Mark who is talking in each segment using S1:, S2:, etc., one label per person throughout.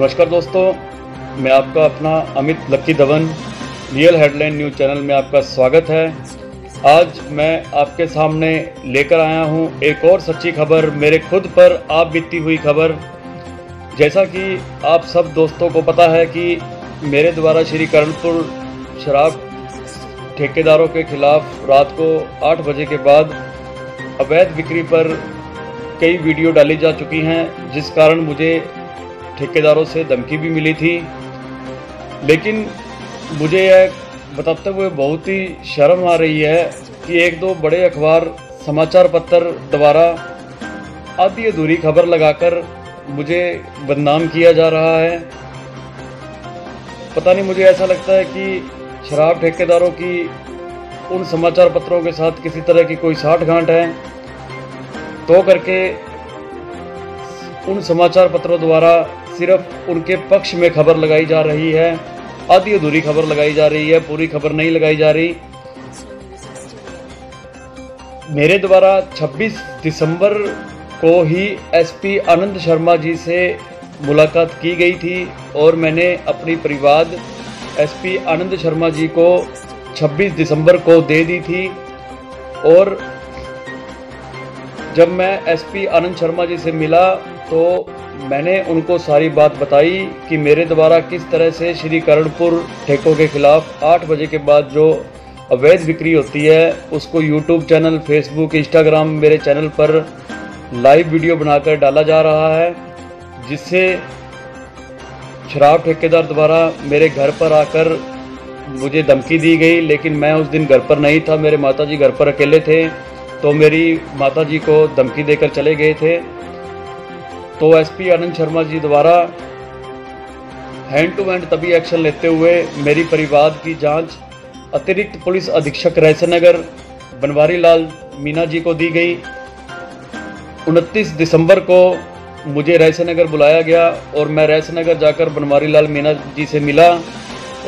S1: नमस्कार दोस्तों, मैं आपका अपना Amit Lucky Dhawan real headline news channel में आपका स्वागत है। आज मैं आपके सामने लेकर आया हूँ एक और सच्ची खबर, मेरे खुद पर आप बीती हुई खबर। जैसा कि आप सब दोस्तों को पता है कि मेरे द्वारा श्री करणपुर शराब ठेकेदारों के खिलाफ रात को आठ बजे के बाद अवैध बिक्री पर कई वीडियो डाली जा चुकी हैं, जिस कारण मुझे ठेकेदारों से धमकी भी मिली थी। लेकिन मुझे यह बताते हुए बहुत ही शर्म आ रही है कि एक दो बड़े अखबार, समाचार पत्र द्वारा आधी अधूरी खबर लगाकर मुझे बदनाम किया जा रहा है। पता नहीं मुझे ऐसा लगता है कि शराब ठेकेदारों की उन समाचार पत्रों के साथ किसी तरह की कोई साठ गांठ है। तो करके उन समाचार पत्रों द्वारा सिर्फ़ उनके पक्ष में खबर लगाई जा रही है। आधी अधूरी खबर लगाई जा रही है, पूरी खबर नहीं लगाई जा रही। मेरे द्वारा 26 दिसंबर को ही एसपी आनंद शर्मा जी से मुलाकात की गई थी और मैंने अपनी परिवाद एसपी आनंद शर्मा जी को 26 दिसंबर को दे दी थी और जब मैं एसपी आनंद शर्मा जी से मिला तो मैंने उनको सारी बात बताई कि मेरे द्वारा किस तरह से श्री करणपुर ठेकों के खिलाफ आठ बजे के बाद जो अवैध बिक्री होती है, उसको यूट्यूब चैनल फेसबुक इंस्टाग्राम मेरे चैनल पर लाइव वीडियो बनाकर डाला जा रहा है, जिससे शराब ठेकेदार द्वारा मेरे घर पर आकर मुझे धमकी दी गई। लेकिन मैं उस दिन घर पर नहीं था, मेरे माताजी घर पर अकेले थे तो मेरी माताजी को धमकी देकर चले गए थे। तो एसपी आनंद शर्मा जी द्वारा हैंड टू हैंड तभी एक्शन लेते हुए मेरी परिवार की जाँच, अतिरिक्त पुलिस अधीक्षक रैसनगर बनवारी लाल मीना जी को दी गई। 29 दिसंबर को मुझे रैसनगर बुलाया गया और मैं रैसनगर जाकर बनवारी लाल मीना जी से मिला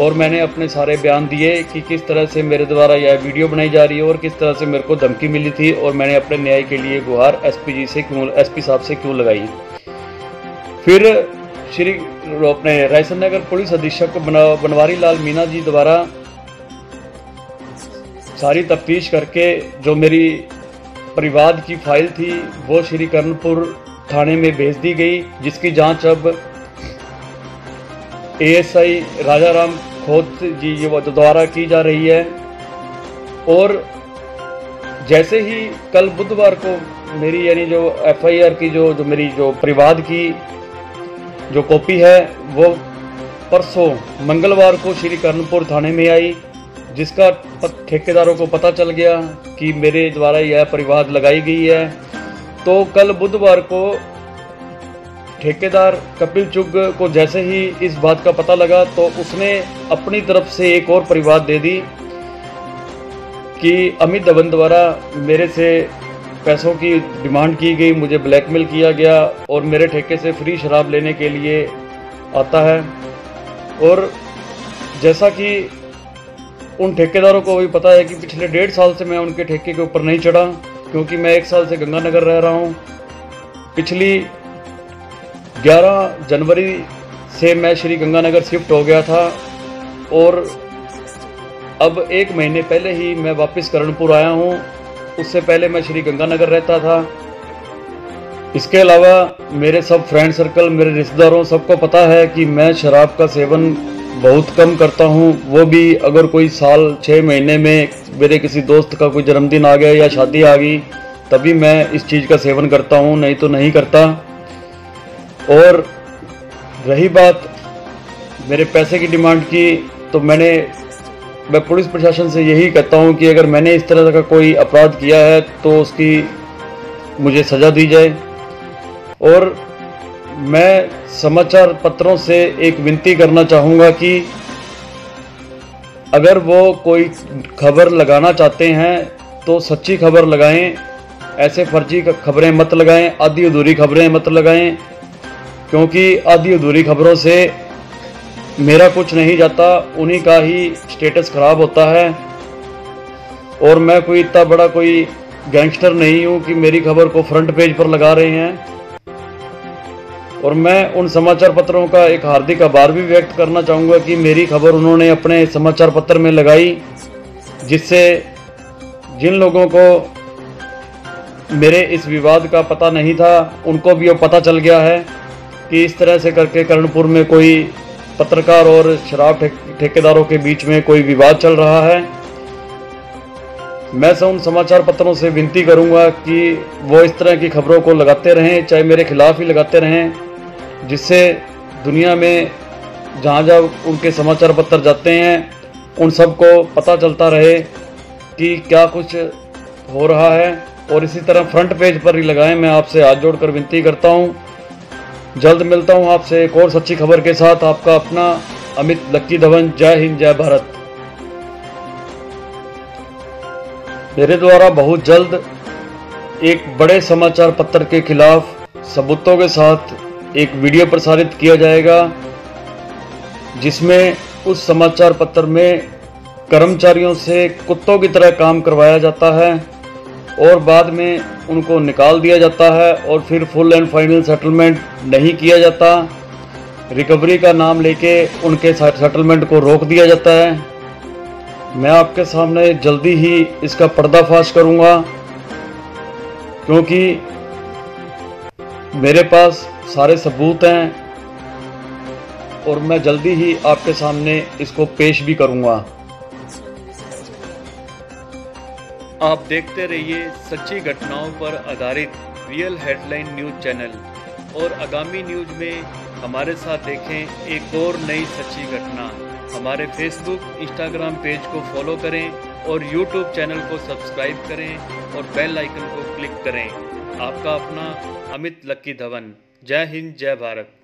S1: और मैंने अपने सारे बयान दिए कि किस तरह से मेरे द्वारा यह वीडियो बनाई जा रही है और किस तरह से मेरे को धमकी मिली थी और मैंने अपने न्याय के लिए गुहार एसपी जी से क्यों एसपी साहब से क्यों लगाई। फिर श्री अपने रायसन नगर पुलिस अधीक्षक बनवारी लाल मीना जी द्वारा सारी तफ्तीश करके जो मेरी परिवार की फ़ाइल थी, वो श्री कर्णपुर थाने में भेज दी गई, जिसकी जाँच अब एएसआई राजा राम खोत जी द्वारा की जा रही है। और जैसे ही कल बुधवार को मेरी यानी जो एफआईआर की जो जो मेरी जो परिवार की जो कॉपी है, वो परसों मंगलवार को श्री कर्णपुर थाने में आई, जिसका ठेकेदारों को पता चल गया कि मेरे द्वारा यह परिवाद लगाई गई है। तो कल बुधवार को ठेकेदार कपिल चुग को जैसे ही इस बात का पता लगा तो उसने अपनी तरफ़ से एक और परिवाद दे दी कि अमित धवन द्वारा मेरे से पैसों की डिमांड की गई, मुझे ब्लैकमेल किया गया और मेरे ठेके से फ्री शराब लेने के लिए आता है। और जैसा कि उन ठेकेदारों को भी पता है कि पिछले डेढ़ साल से मैं उनके ठेके के ऊपर नहीं चढ़ा, क्योंकि मैं एक साल से गंगानगर रह रहा हूँ। पिछली 11 जनवरी से मैं श्री गंगानगर शिफ्ट हो गया था और अब एक महीने पहले ही मैं वापस करणपुर आया हूँ। उससे पहले मैं श्री गंगानगर रहता था। इसके अलावा मेरे सब फ्रेंड सर्कल मेरे रिश्तेदारों, सबको पता है कि मैं शराब का सेवन बहुत कम करता हूँ। वो भी अगर कोई साल छः महीने में मेरे किसी दोस्त का कोई जन्मदिन आ गया या शादी आ गई, तभी मैं इस चीज़ का सेवन करता हूँ, नहीं तो नहीं करता। और रही बात मेरे पैसे की डिमांड की तो मैंने मैं पुलिस प्रशासन से यही कहता हूँ कि अगर मैंने इस तरह का कोई अपराध किया है तो उसकी मुझे सज़ा दी जाए। और मैं समाचार पत्रों से एक विनती करना चाहूँगा कि अगर वो कोई खबर लगाना चाहते हैं तो सच्ची खबर लगाएँ, ऐसे फर्जी खबरें मत लगाएँ, आधी अधूरी खबरें मत लगाएँ, क्योंकि आधी अधूरी खबरों से मेरा कुछ नहीं जाता, उन्हीं का ही स्टेटस खराब होता है। और मैं कोई इतना बड़ा कोई गैंगस्टर नहीं हूँ कि मेरी खबर को फ्रंट पेज पर लगा रहे हैं। और मैं उन समाचार पत्रों का एक हार्दिक आभार भी व्यक्त करना चाहूँगा कि मेरी खबर उन्होंने अपने समाचार पत्र में लगाई, जिससे जिन लोगों को मेरे इस विवाद का पता नहीं था, उनको भी वो पता चल गया है कि इस तरह से करके कर्णपुर में कोई पत्रकार और शराब ठेकेदारों के बीच में कोई विवाद चल रहा है? मैं से उन समाचार पत्रों से विनती करूँगा कि वो इस तरह की खबरों को लगाते रहें, चाहे मेरे खिलाफ ही लगाते रहें, जिससे दुनिया में जहाँ जहाँ उनके समाचार पत्र जाते हैं, उन सबको पता चलता रहे कि क्या कुछ हो रहा है। और इसी तरह फ्रंट पेज पर ही लगाएँ, मैं आपसे हाथ जोड़कर विनती करता हूँ जल्द मिलता हूँ आपसे एक और सच्ची खबर के साथ। आपका अपना अमित लक्की धवन, जय हिंद, जय भारत। मेरे द्वारा बहुत जल्द एक बड़े समाचार पत्र के खिलाफ सबूतों के साथ एक वीडियो प्रसारित किया जाएगा, जिसमें उस समाचार पत्र में कर्मचारियों से कुत्तों की तरह काम करवाया जाता है। और बाद में उनको निकाल दिया जाता है और फिर फुल एंड फाइनल सेटलमेंट नहीं किया जाता। रिकवरी का नाम लेके उनके सेटलमेंट को रोक दिया जाता है। मैं आपके सामने जल्दी ही इसका पर्दाफाश करूँगा, क्योंकि मेरे पास सारे सबूत हैं और मैं जल्दी ही आपके सामने इसको पेश भी करूँगा। आप देखते रहिए सच्ची घटनाओं पर आधारित रियल हेडलाइन न्यूज़ चैनल और आगामी न्यूज़ में हमारे साथ देखें एक और नई सच्ची घटना। हमारे फेसबुक इंस्टाग्राम पेज को फॉलो करें और यूट्यूब चैनल को सब्सक्राइब करें और बेल आइकन को क्लिक करें। आपका अपना अमित लक्की धवन। जय हिंद, जय भारत।